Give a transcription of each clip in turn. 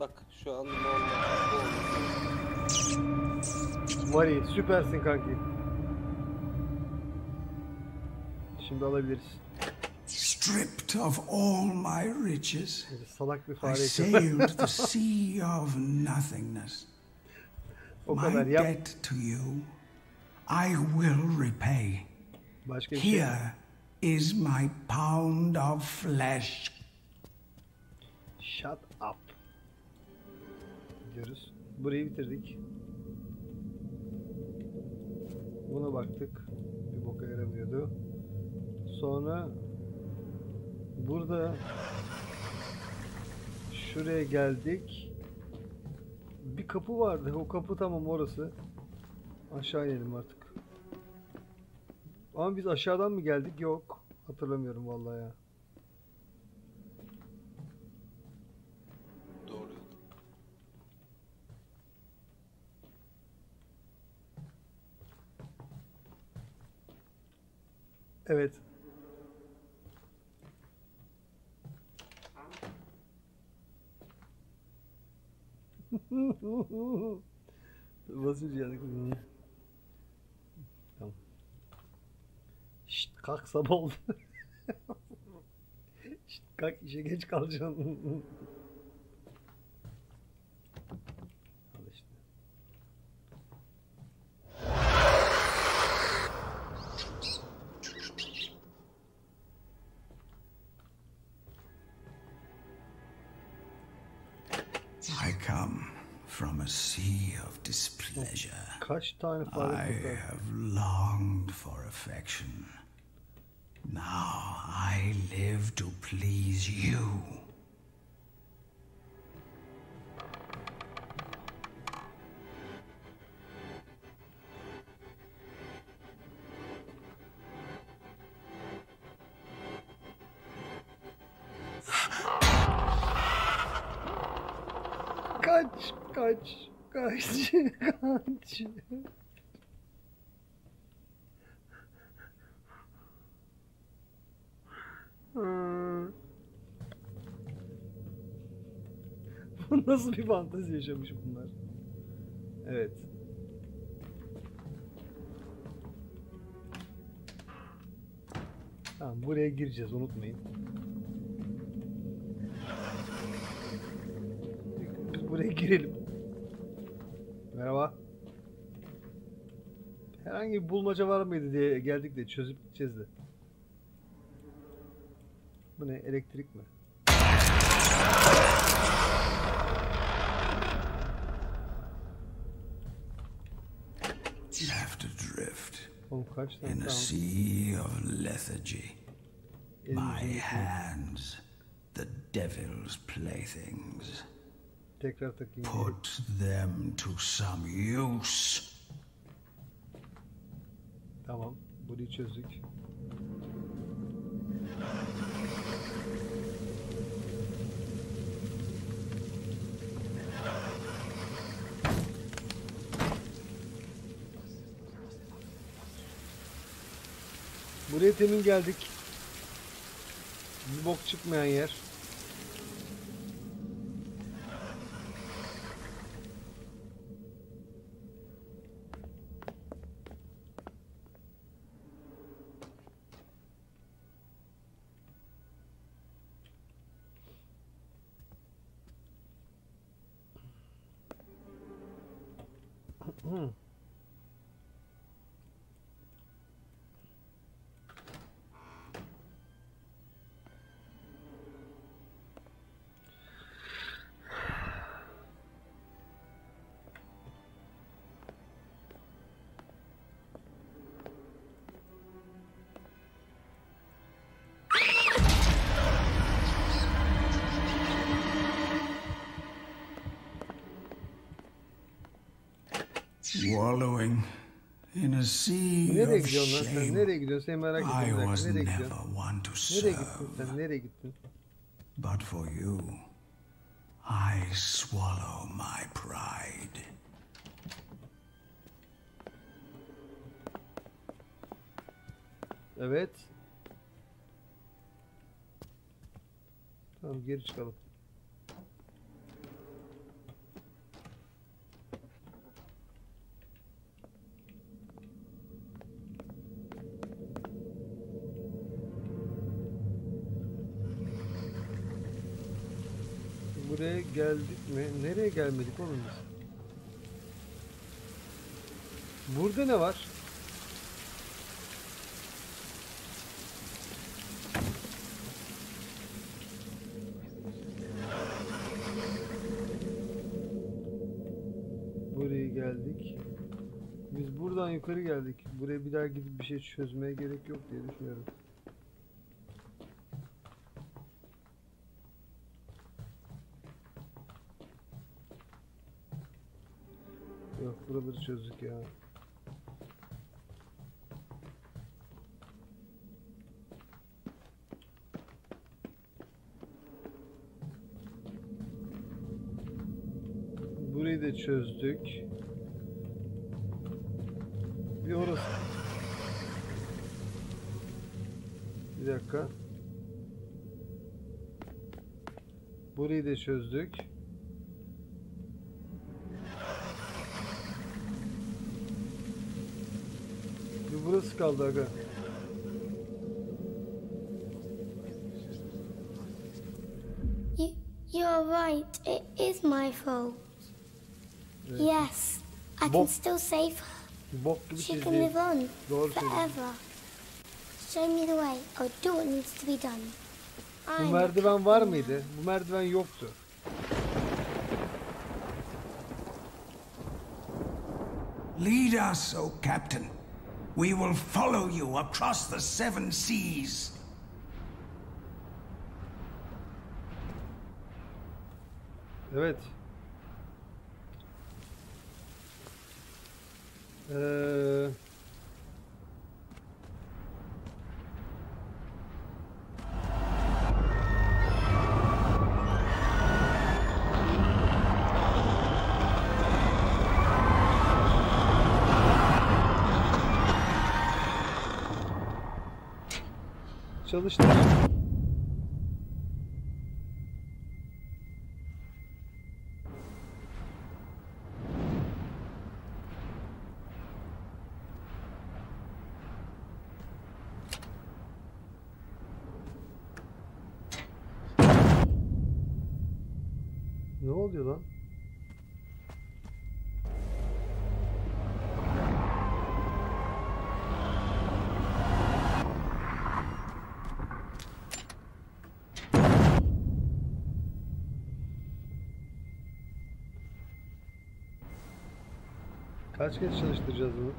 Bak şu an normal. Bu olması. Mari süpersin kanki. Şimdi alabiliriz. Stripped of all my riches, salak bir I fare için. sailed the sea of nothingness. o My yap. debt to you, I will repay. Başka bir şey. yok. Here is my pound of flesh. Shut up. Diyoruz. Burayı bitirdik. Buna baktık. Bir boka yaramıyordu. Sonra burada şuraya geldik. Bir kapı vardı. O kapı tamam orası. Aşağı inelim artık. Ama biz aşağıdan mı geldik? Yok. Hatırlamıyorum vallahi ya. Evet. Basınca yanık. Tamam. Şşt kalk sabah oldu. Şşt kalk işe geç kalacaksın. I come from a sea of displeasure. I have longed for affection. Now I live to please you. Bu nasıl bir fantezi yaşamış bunlar? Evet. Tamam buraya gireceğiz unutmayın. Biz buraya girelim. Merhaba. Herhangi bir bulmaca var mıydı diye geldik de çözüp gideceğiz de. Bu ne? Elektrik mi? Left adrift in a sea of lethargy. My hands, the devil's playthings. Put them to some use. Tamam. Burayı çözdük. Buraya temin geldik. Bir bok çıkmayan yer. Wallowing in a sea Nereye of gidiyorsun lan sen? shame. Gidiyorsun? Seni merak. I was Nereye never gidiyorsun? one to Nereye gittin serve, sen? Nereye gittin? but for you, I swallow my pride. Evet. Tamam geri çıkalım. Buraya geldik mi? Nereye gelmedik oğlum biz? Burada ne var? Buraya geldik. Biz buradan yukarı geldik. Buraya bir daha gidip bir şey çözmeye gerek yok diye düşünüyorum. Yok buraları çözdük ya. Burayı da çözdük. Bir orası. Bir dakika. Burayı da çözdük. Kaldı aga. You, you're right. It is my fault. Evet. Yes, I can still save her. Bok gibi She can çizdi. live on Doğru forever. Show me the way. I'll do what needs to be done. Bu I'm merdiven var mıydı? Bu merdiven yoktu. Lead us, O Captain. We will follow you across the seven seas. Evet. Ee, Çalıştır. Ne oluyor lan? Kaç kez çalıştıracağız bunu?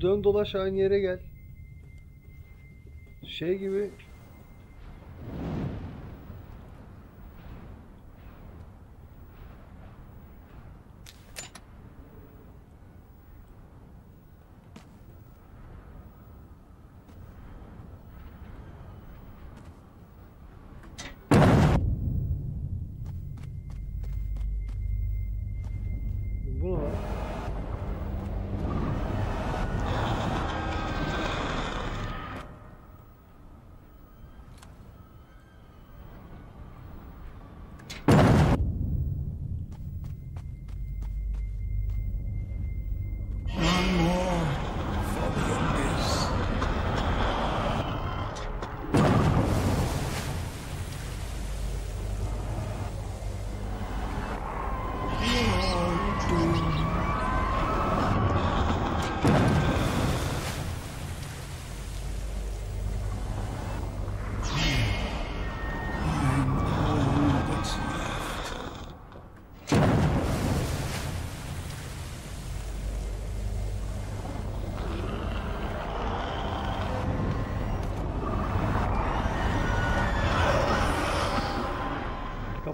Dön dolaş aynı yere gel. Şey gibi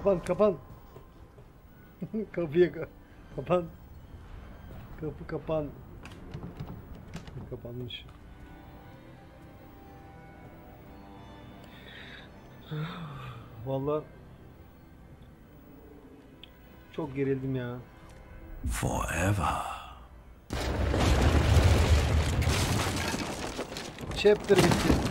Kapan kapan. Kapıya ka- kapan. Kapı kapan. Kapanmış. Vallahi Çok gerildim ya. Forever. Chapter bitti.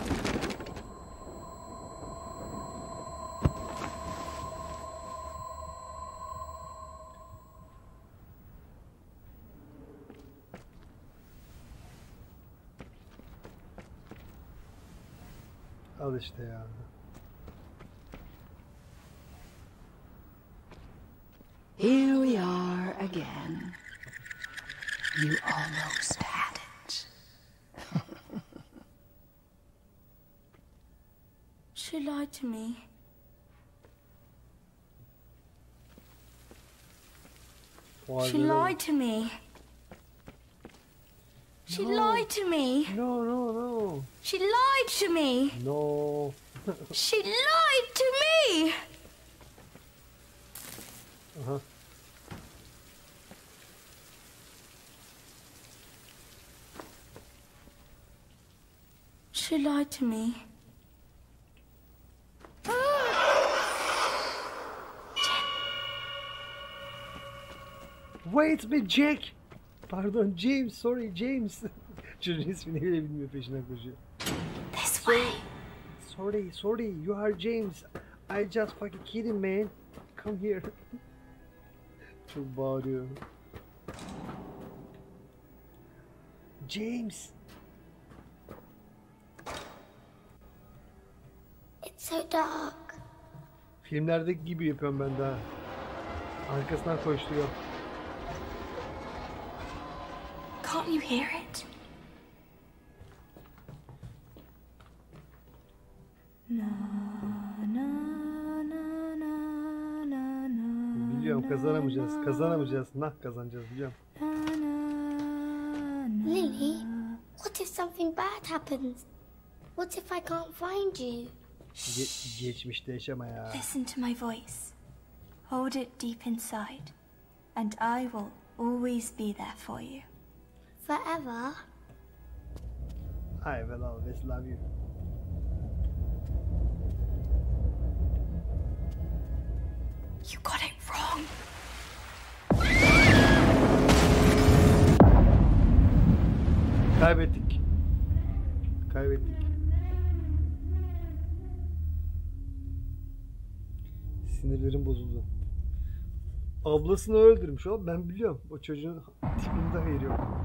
Al işte ya. Here we are again. You almost had it. She lied to me. Vay She lied to me. She lied to me. No no no. She lied to me. No. She lied to me. Aha. She lied to me. Wait be Jack. Pardon James. Sorry James. Çocuğun ismini bile bilmiyor peşinden koşuyor. This way. Sorry, sorry. You are James. I just fucking kidding man. Come here. Çok bağırıyor. James. It's so dark. Filmlerdeki gibi yapıyorum ben daha. Arkasından koşturuyor. Can't you hear it? Na na na na na na. Biliyorum kazanamayacağız. Kazanamayacağız. Nah kazanacağız biliyorum. na, na, na. Lily, what if something bad happens? What if I can't find you? Ge- geçmişte yaşama ya. Listen to my voice. Hold it deep inside, and I will always be there for you. Forever? I will always love you. You got it wrong. Kaybettik. Kaybettik. Sinirlerim bozuldu. Ablasını öldürmüş o. Ben biliyorum. O çocuğun tipinde hayır yok.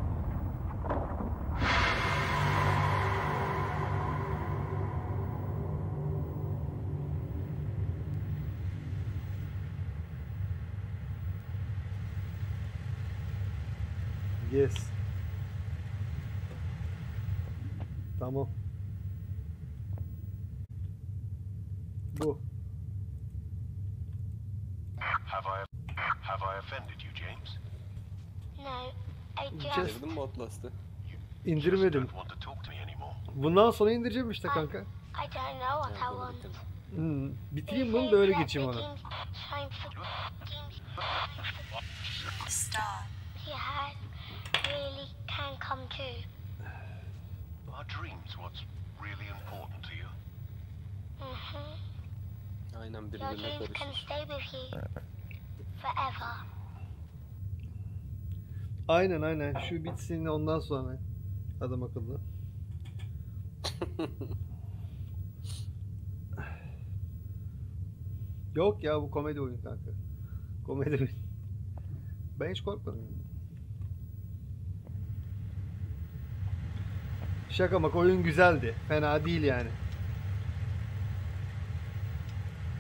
Tamam. Bu. Have I have I offended you, James? No, I Just- mi Atlas'ta? İndirmedim. Don't want to talk to me anymore. Bundan sonra indireceğim işte kanka. I don't know what I want. Hmm. Bitireyim bunu da öyle geçeyim ona. star. he had really can come true. Are dreams what's really important to you? hmm Aynen Your birbirine dreams can stay with you forever. Aynen aynen. Şu bitsin ondan sonra. Adam akıllı. Yok ya bu komedi oyun kanka. Komedi. Ben hiç korkmadım. Şaka mak oyun güzeldi. Fena değil yani.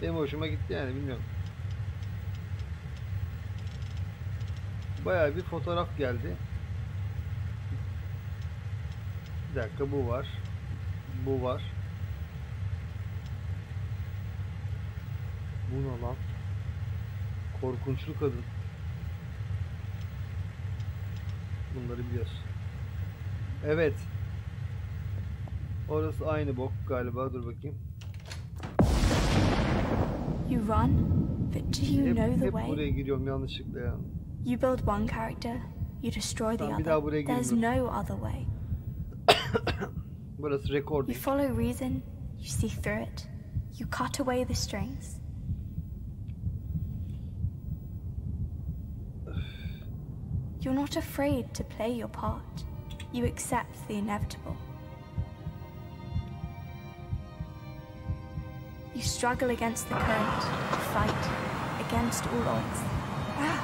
Benim hoşuma gitti yani bilmiyorum. Bayağı bir fotoğraf geldi. Bir dakika bu var. Bu var. Bu ne lan? Korkunçlu kadın. Bunları biliyorsun. Evet. Orası aynı bok galiba. Dur bakayım. You run, but do you Hep, know the hep way? buraya giriyorum yanlışlıkla ya. You build one character, you destroy the Tamam, other. There's no other way. Burası You follow reason, you see through it, you cut away the strings. You're not afraid to play your part. You accept the inevitable. Struggle against the current, fight against all odds. Ah,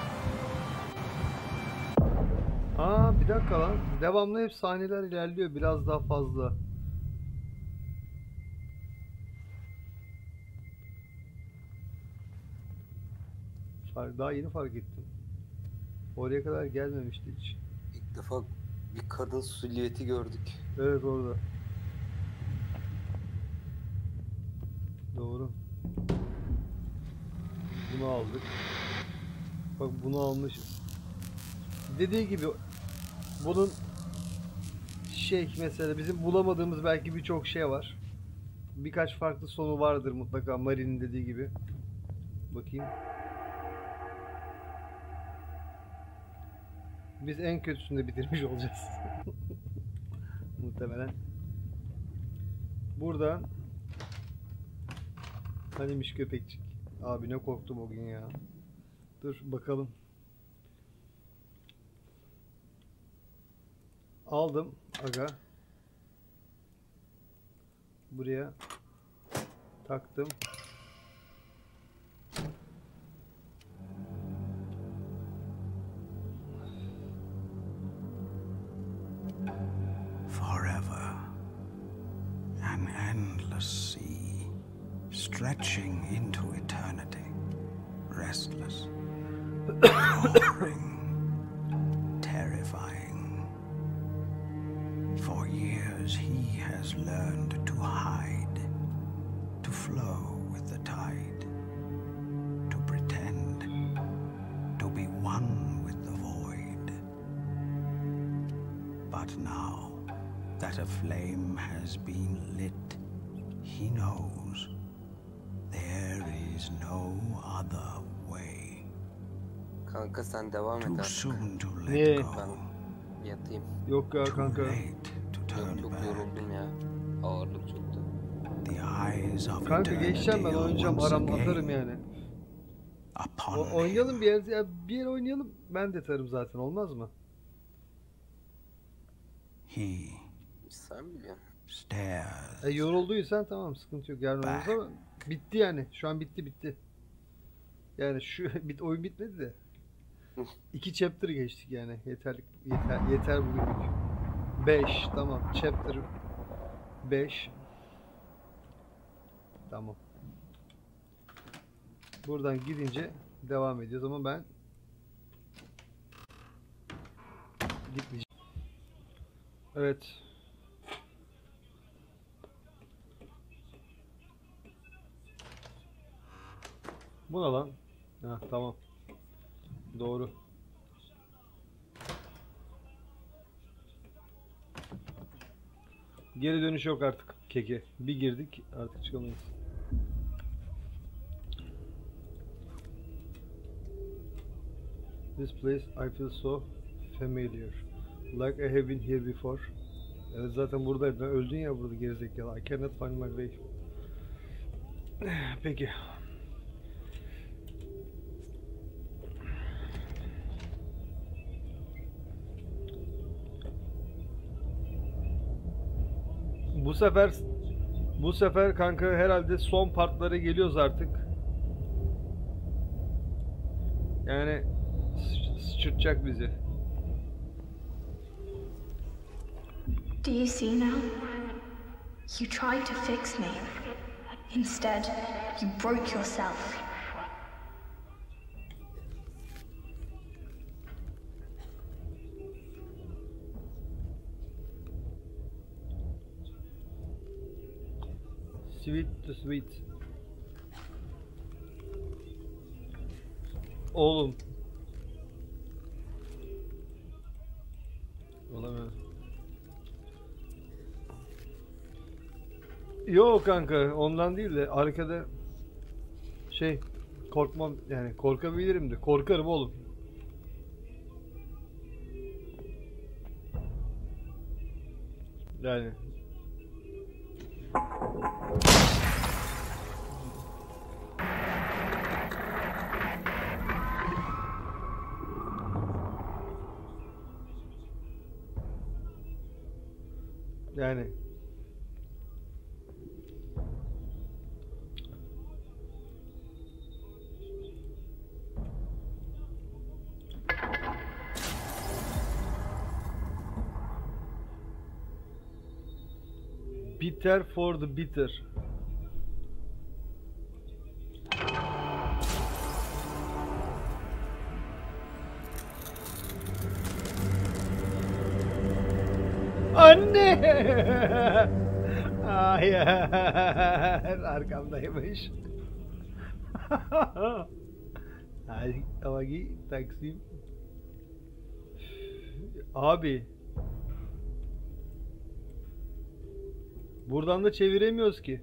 Aa bir dakika lan. Devamlı hep sahneler ilerliyor biraz daha fazla. Daha yeni fark ettim. Oraya kadar gelmemişti hiç. İlk defa bir kadın silüeti gördük. Evet orada. Doğru. Bunu aldık. Bak bunu almışız. Dediği gibi bunun şey mesela bizim bulamadığımız belki birçok şey var. Birkaç farklı sonu vardır mutlaka Mari'nin dediği gibi. Bakayım. Biz en kötüsünde bitirmiş olacağız. Muhtemelen. Buradan Hanimiş köpekçik. Abi ne korktum o gün ya. Dur bakalım. Aldım aga. Buraya taktım. Too artık. soon to let Yeah. go. Ben yatayım. Yok ya Too kanka. late to Yok turn çok back. yoruldum ya. Ağırlık çoktu. The eyes of Kanka geçeceğim ben oynayacağım aram atarım yani. Upon O, oynayalım bir yer, ya bir yer oynayalım. Ben de tarım zaten olmaz mı? He Sen biliyorsun. E, yorulduysan tamam sıkıntı yok yarın oynarız ama bitti yani. Şu an bitti bitti. Yani şu bit oyun bitmedi de. İki chapter geçtik yani. Yeterlik yeter yeter bugünlük. 5 tamam. Chapter 5 Tamam. Buradan gidince devam ediyoruz ama ben gitmeyeceğim. Evet. Bu ne lan? Ha tamam. Doğru. Geri dönüş yok artık keke. Bir girdik artık çıkamayız. This place I feel so familiar. Like I have been here before. Evet zaten buradaydım. Öldün ya burada gerizekalı. I cannot find my way. Peki. Bu sefer bu sefer kanka herhalde son partlara geliyoruz artık. Yani sı- sıçırtacak bizi. Do you see now? You tried to fix me. Instead, you broke yourself. Sweet to sweet. Oğlum. Olamıyor. Yok kanka ondan değil de arkada şey korkmam yani korkabilirim de korkarım oğlum. Yani Bitter for the bitter. Anne! Hayır, arkamdaymış. Hadi ama giy Taksim. Abi. Buradan da çeviremiyoruz ki.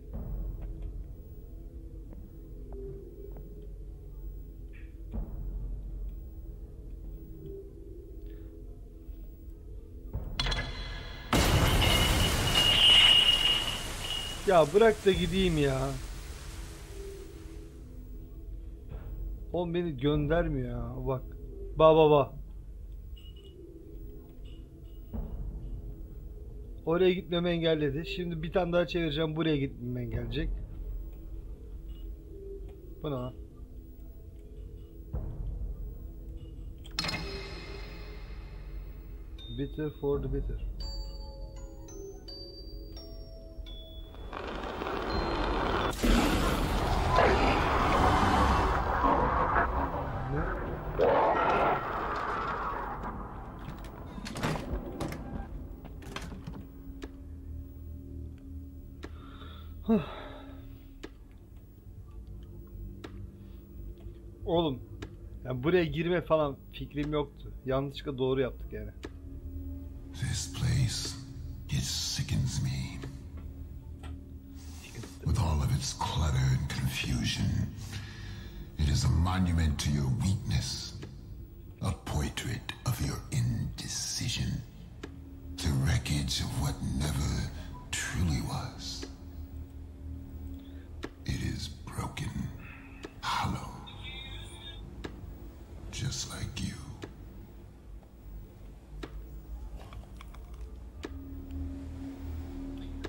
Ya bırak da gideyim ya. Oğlum beni göndermiyor ya. Bak. Ba ba ba. Oraya gitmemi engelledi. Şimdi bir tane daha çevireceğim. Buraya gitmemi engelleyecek. Bu ne lan? Bitter for the bitter. Girme falan fikrim yoktu. Yanlışlıkla doğru yaptık yani.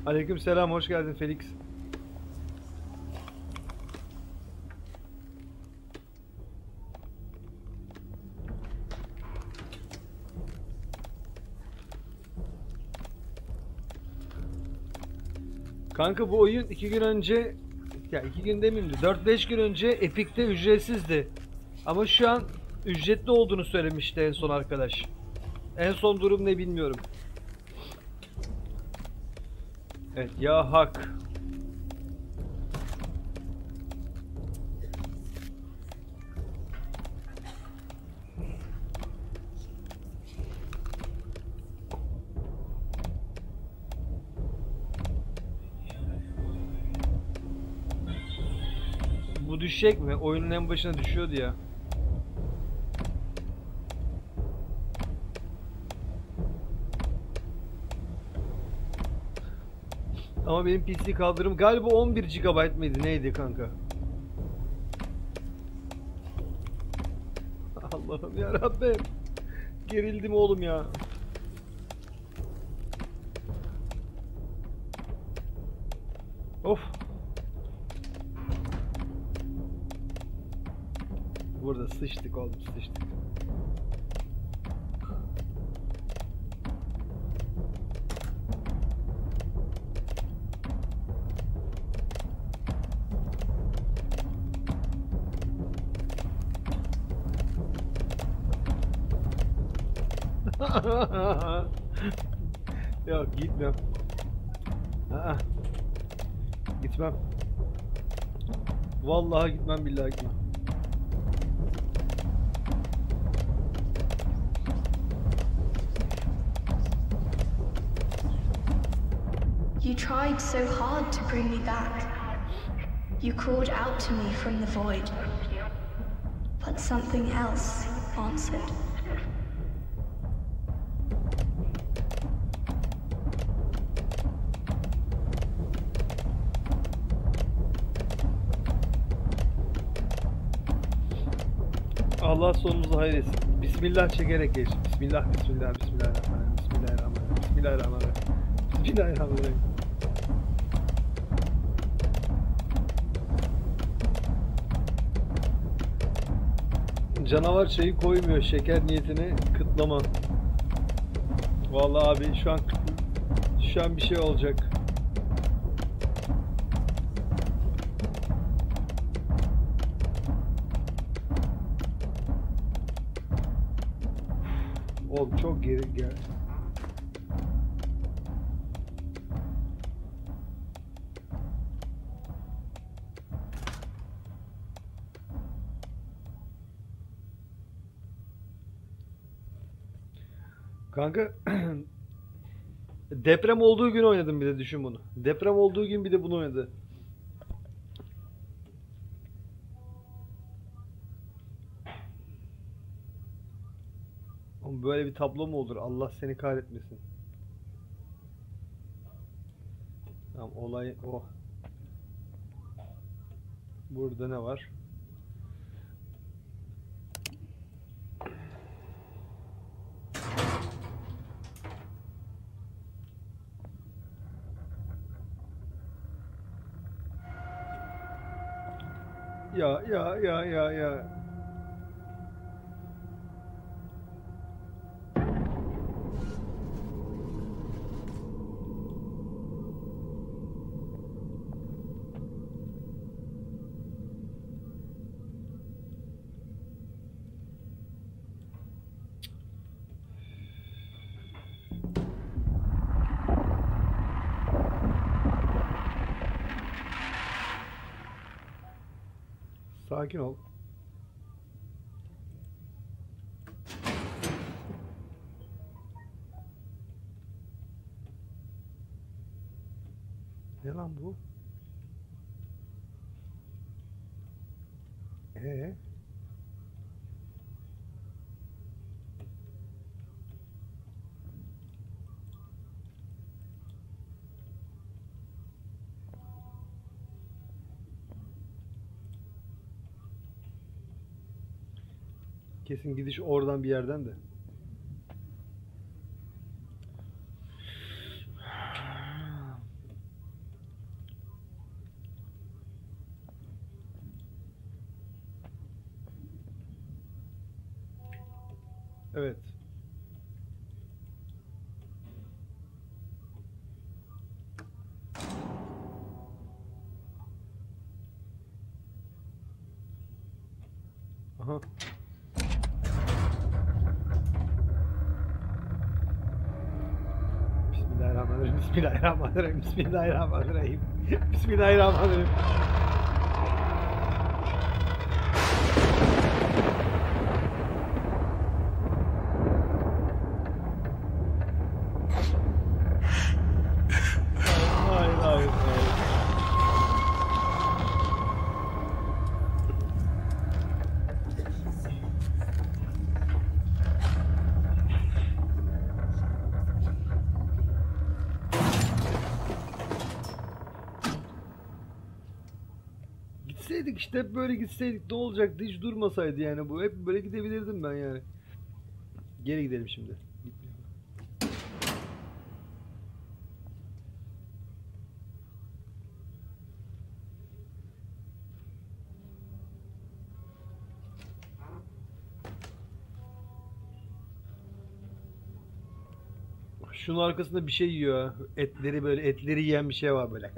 Aleyküm selam, hoş geldin Felix. Kanka bu oyun iki gün önce ya iki gün demeyeyim de 4-5 gün önce Epic'te ücretsizdi. Ama şu an ücretli olduğunu söylemişti en son arkadaş. En son durum ne bilmiyorum. Evet ya hak. Bu düşecek mi? Oyunun en başına düşüyordu ya. Ama benim PC kaldırım galiba 11 GB mıydı neydi kanka? Allah'ım ya Rabbim. Gerildim oğlum ya. Of. Burada sıçtık oğlum sıçtık. Yok gitmem. Aa. Gitmem. Vallahi gitmem billahi gitmem. You tried so hard to bring me back. You called out to me from the void. But something else answered. Allah sonumuzu hayır etsin. Bismillah çekerek geç. Bismillah, bismillah, bismillahirrahmanirrahim. Bismillahirrahmanirrahim. Bismillahirrahmanirrahim. Bismillahirrahmanirrahim. Canavar şeyi koymuyor şeker niyetine kıtlama. Vallahi abi şu an şu an bir şey olacak. Oğlum çok geri gel. Kanka deprem olduğu gün oynadım bir de düşün bunu. Deprem olduğu gün bir de bunu oynadı. Böyle bir tablo mu olur? Allah seni kahretmesin. Tamam olay o. Burada ne var? Ya ya ya ya ya. Sakin ol. Ne lan bu? Ee? Kesin gidiş oradan bir yerden de. Evet. Aha. Bismillahirrahmanirrahim. Bismillahirrahmanirrahim. Bismillahirrahmanirrahim. Bismillahirrahmanirrahim. Hayır, hayır, hayır. Gitseydik işte hep böyle gitseydik ne olacaktı hiç durmasaydı yani bu hep böyle gidebilirdim ben yani. Geri gidelim şimdi. Şunun arkasında bir şey yiyor. Etleri böyle etleri yiyen bir şey var böyle.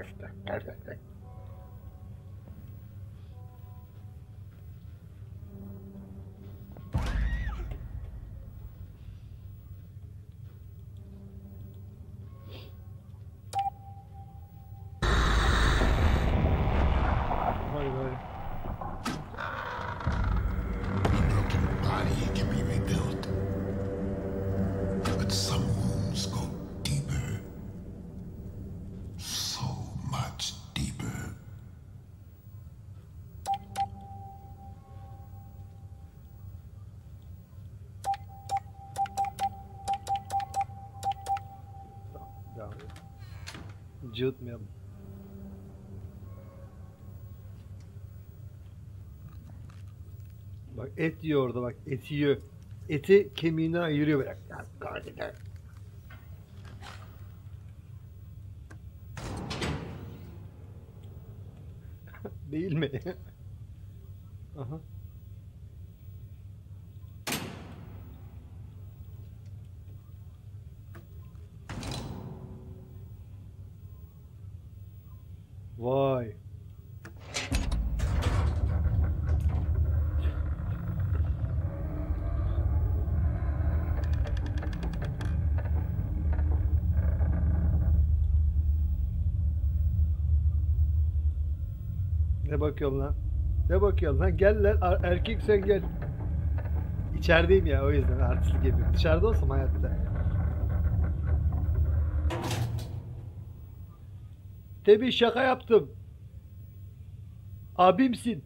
hiç yutmayalım. Bak et yiyor orada bak eti yiyor. Eti kemiğine ayırıyor böyle. Değil mi? Aha. Vay. Ne bakıyorsun lan? Ne bakıyorsun lan? Gel lan er- erkek sen gel. İçerideyim ya o yüzden artistlik yapıyorum. Dışarıda olsam hayatta. Tabii şaka yaptım. Abimsin.